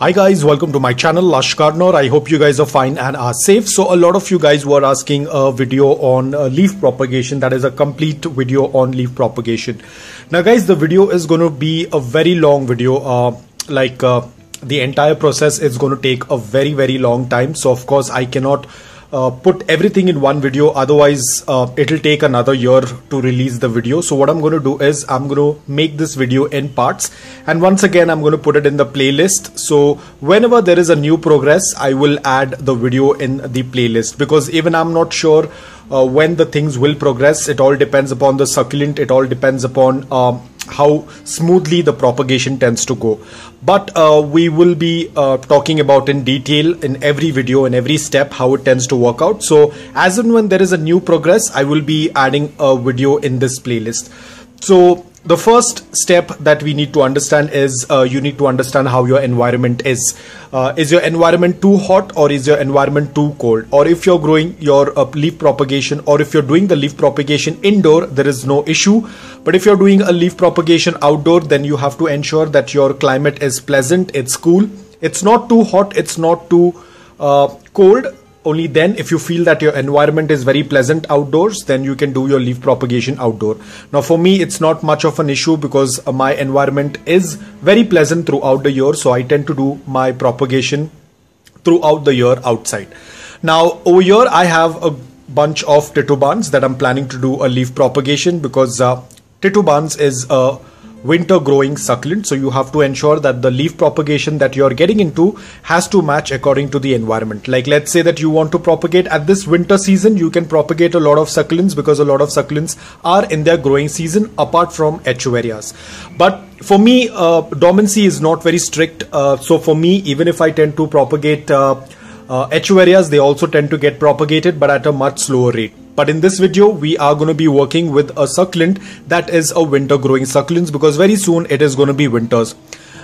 Hi guys, welcome to my channel Lush Gardener. I hope you guys are fine and are safe. So a lot of you guys were asking a video on uh, leaf propagation. That is a complete video on leaf propagation. Now guys, the video is going to be a very long video. Uh, like uh, the entire process is going to take a very very long time. So of course I cannot uh, put everything in one video otherwise uh, it'll take another year to release the video. So what I'm going to do is I'm going to make this video in parts and once again I'm going to put it in the playlist. So whenever there is a new progress I will add the video in the playlist because even I'm not sure uh, when the things will progress. It all depends upon the succulent it all depends upon um, how smoothly the propagation tends to go. But uh, we will be uh, talking about in detail in every video in every step how it tends to work out. So as and when there is a new progress i will be adding a video in this playlist. So the first step that we need to understand is uh, you need to understand how your environment is. Uh, is your environment too hot or is your environment too cold? Or if you're growing your uh, leaf propagation or if you're doing the leaf propagation indoor, there is no issue. But if you're doing a leaf propagation outdoor, then you have to ensure that your climate is pleasant, it's cool. It's not too hot, it's not too uh, cold only then if you feel that your environment is very pleasant outdoors then you can do your leaf propagation outdoor. Now for me it's not much of an issue because uh, my environment is very pleasant throughout the year so i tend to do my propagation throughout the year outside. Now over here i have a bunch of titubans that i'm planning to do a leaf propagation because uh, titubans is a winter growing succulent. So you have to ensure that the leaf propagation that you're getting into has to match according to the environment. Like let's say that you want to propagate at this winter season you can propagate a lot of succulents because a lot of succulents are in their growing season apart from echeverias but for me uh, dormancy is not very strict. Uh, so for me even if i tend to propagate uh, uh, they also tend to get propagated but at a much slower rate but in this video, we are going to be working with a succulent that is a winter growing succulent because very soon it is going to be winters.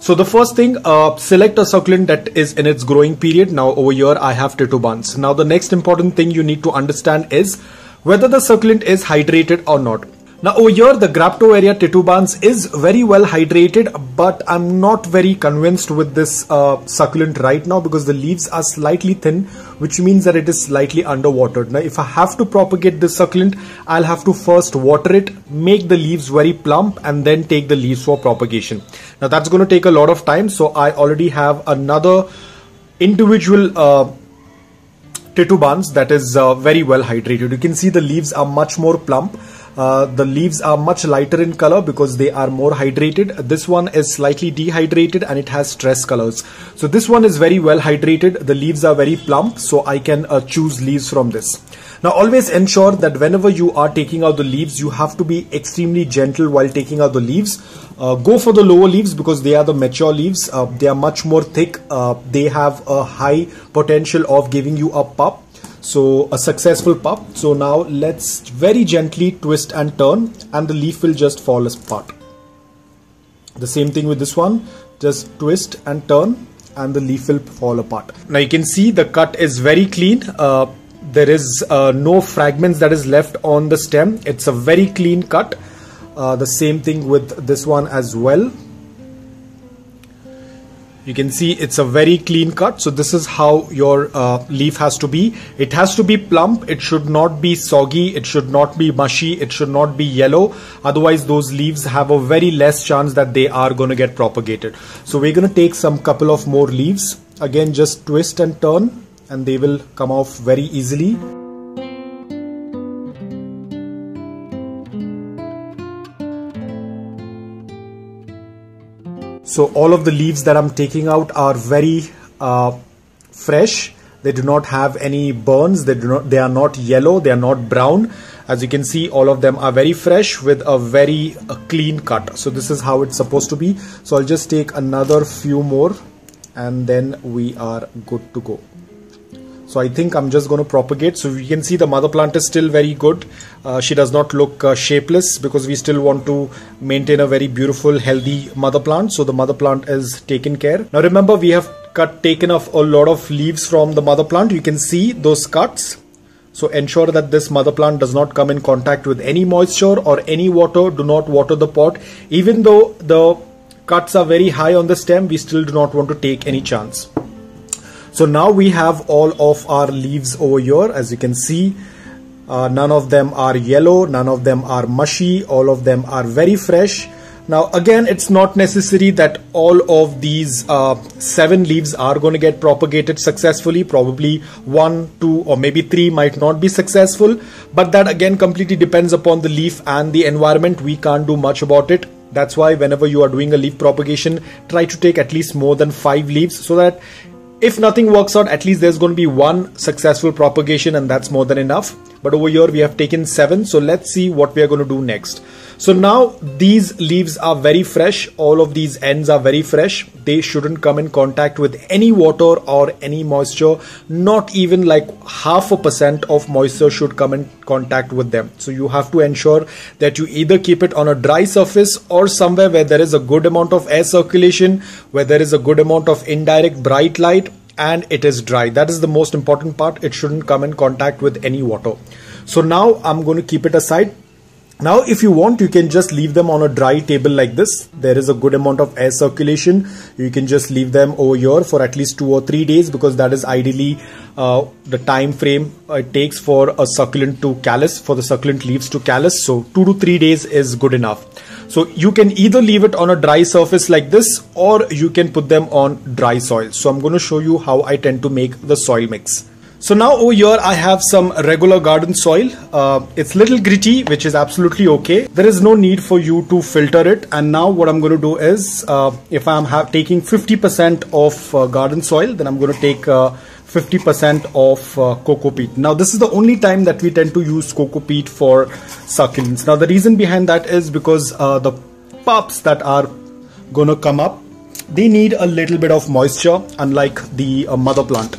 So the first thing, uh, select a succulent that is in its growing period. Now over here, I have titubans. Now the next important thing you need to understand is whether the succulent is hydrated or not. Now over here the Graptoveria titubans is very well hydrated but I'm not very convinced with this uh, succulent right now because the leaves are slightly thin which means that it is slightly underwatered. Now if I have to propagate this succulent I'll have to first water it, make the leaves very plump and then take the leaves for propagation. Now that's going to take a lot of time so I already have another individual uh, titubans that is uh, very well hydrated. You can see the leaves are much more plump uh, the leaves are much lighter in color because they are more hydrated. This one is slightly dehydrated and it has stress colors. So this one is very well hydrated. The leaves are very plump so I can uh, choose leaves from this. Now always ensure that whenever you are taking out the leaves, you have to be extremely gentle while taking out the leaves. Uh, go for the lower leaves because they are the mature leaves. Uh, they are much more thick. Uh, they have a high potential of giving you a pop so a successful pup. So now let's very gently twist and turn and the leaf will just fall apart. The same thing with this one. Just twist and turn and the leaf will fall apart. Now you can see the cut is very clean. Uh, there is uh, no fragments that is left on the stem. It's a very clean cut. Uh, the same thing with this one as well you can see it's a very clean cut. So this is how your uh, leaf has to be. It has to be plump. It should not be soggy. It should not be mushy. It should not be yellow. Otherwise those leaves have a very less chance that they are going to get propagated. So we're going to take some couple of more leaves. Again just twist and turn and they will come off very easily So all of the leaves that I'm taking out are very uh, fresh. They do not have any burns. They do not. They are not yellow. They are not brown. As you can see, all of them are very fresh with a very clean cut. So this is how it's supposed to be. So I'll just take another few more and then we are good to go. So I think I'm just going to propagate. So you can see the mother plant is still very good. Uh, she does not look uh, shapeless because we still want to maintain a very beautiful, healthy mother plant. So the mother plant is taken care. Now remember we have cut taken off a lot of leaves from the mother plant. You can see those cuts. So ensure that this mother plant does not come in contact with any moisture or any water. Do not water the pot. Even though the cuts are very high on the stem we still do not want to take any chance so now we have all of our leaves over here. As you can see uh, none of them are yellow none of them are mushy all of them are very fresh. Now again it's not necessary that all of these uh, seven leaves are going to get propagated successfully. Probably one two or maybe three might not be successful. But that again completely depends upon the leaf and the environment. We can't do much about it. That's why whenever you are doing a leaf propagation try to take at least more than five leaves so that if nothing works out at least there's going to be one successful propagation and that's more than enough but over here we have taken seven. So let's see what we are going to do next. So now these leaves are very fresh. All of these ends are very fresh. They shouldn't come in contact with any water or any moisture. Not even like half a percent of moisture should come in contact with them. So you have to ensure that you either keep it on a dry surface or somewhere where there is a good amount of air circulation where there is a good amount of indirect bright light and it is dry. That is the most important part. It shouldn't come in contact with any water. So now I'm going to keep it aside. Now if you want you can just leave them on a dry table like this. There is a good amount of air circulation. You can just leave them over here for at least two or three days because that is ideally uh, the time frame it takes for a succulent to callus for the succulent leaves to callus. So two to three days is good enough so you can either leave it on a dry surface like this or you can put them on dry soil. So I'm going to show you how I tend to make the soil mix. So now over here I have some regular garden soil. Uh, it's little gritty which is absolutely okay. There is no need for you to filter it and now what I'm going to do is uh, if I'm taking 50% of uh, garden soil then I'm going to take uh, 50% of uh, coco peat. Now this is the only time that we tend to use coco peat for succulents. Now the reason behind that is because uh, the pups that are gonna come up, they need a little bit of moisture unlike the uh, mother plant.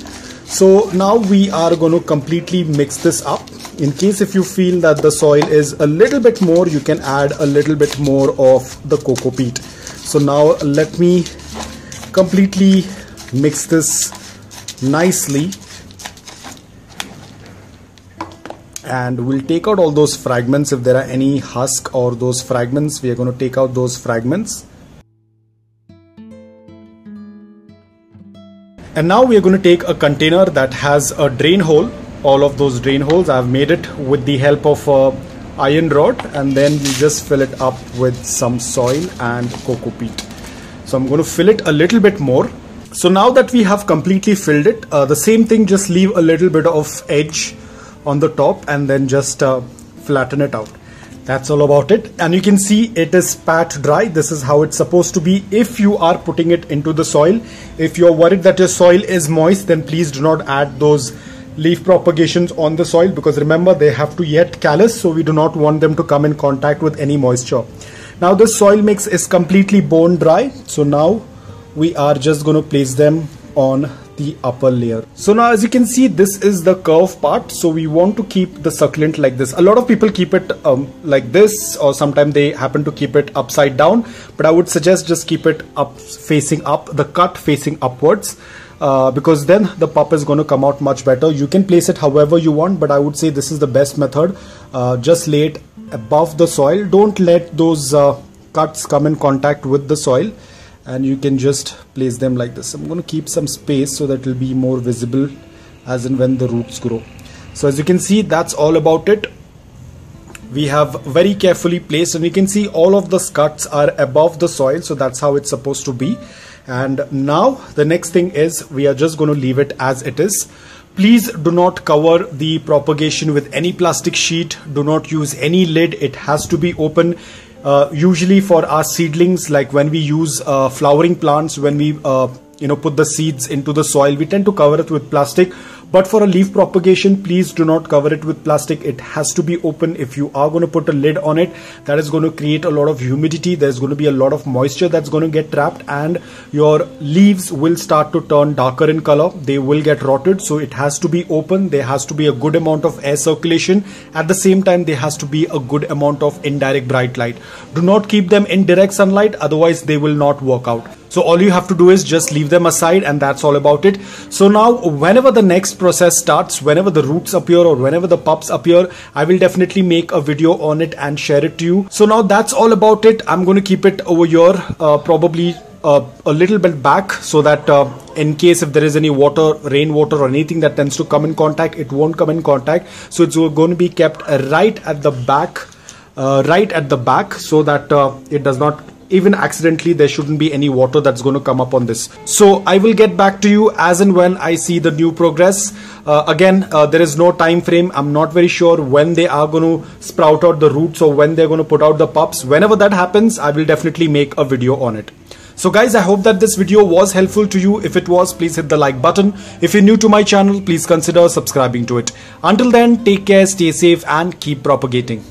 So now we are to completely mix this up. In case if you feel that the soil is a little bit more, you can add a little bit more of the coco peat. So now let me completely mix this nicely. And we'll take out all those fragments if there are any husk or those fragments. We are going to take out those fragments. And now we are going to take a container that has a drain hole. All of those drain holes I've made it with the help of a iron rod. And then we just fill it up with some soil and coco peat. So I'm going to fill it a little bit more so now that we have completely filled it, uh, the same thing just leave a little bit of edge on the top and then just uh, flatten it out. That's all about it. And you can see it is pat dry. This is how it's supposed to be if you are putting it into the soil. If you're worried that your soil is moist, then please do not add those leaf propagations on the soil because remember they have to yet callus so we do not want them to come in contact with any moisture. Now the soil mix is completely bone dry. So now we are just going to place them on the upper layer. So now as you can see this is the curve part. So we want to keep the succulent like this. A lot of people keep it um, like this or sometimes they happen to keep it upside down. But I would suggest just keep it up facing up the cut facing upwards uh, because then the pup is going to come out much better. You can place it however you want but I would say this is the best method. Uh, just lay it above the soil. Don't let those uh, cuts come in contact with the soil and you can just place them like this. I'm going to keep some space so that will be more visible as and when the roots grow. So as you can see that's all about it. We have very carefully placed and you can see all of the cuts are above the soil so that's how it's supposed to be. And now the next thing is we are just going to leave it as it is. Please do not cover the propagation with any plastic sheet. Do not use any lid. It has to be open uh, usually for our seedlings like when we use uh, flowering plants when we uh, you know put the seeds into the soil we tend to cover it with plastic but for a leaf propagation please do not cover it with plastic. It has to be open. If you are going to put a lid on it that is going to create a lot of humidity. There's going to be a lot of moisture that's going to get trapped and your leaves will start to turn darker in color. They will get rotted so it has to be open. There has to be a good amount of air circulation. At the same time there has to be a good amount of indirect bright light. Do not keep them in direct sunlight otherwise they will not work out so all you have to do is just leave them aside and that's all about it. So now whenever the next process starts whenever the roots appear or whenever the pups appear I will definitely make a video on it and share it to you. So now that's all about it. I'm going to keep it over here uh, probably uh, a little bit back so that uh, in case if there is any water rainwater or anything that tends to come in contact it won't come in contact. So it's going to be kept right at the back uh, right at the back so that uh, it does not even accidentally there shouldn't be any water that's going to come up on this so i will get back to you as and when i see the new progress uh, again uh, there is no time frame i'm not very sure when they are going to sprout out the roots or when they're going to put out the pups whenever that happens i will definitely make a video on it so guys, I hope that this video was helpful to you. If it was, please hit the like button. If you're new to my channel, please consider subscribing to it. Until then, take care, stay safe and keep propagating.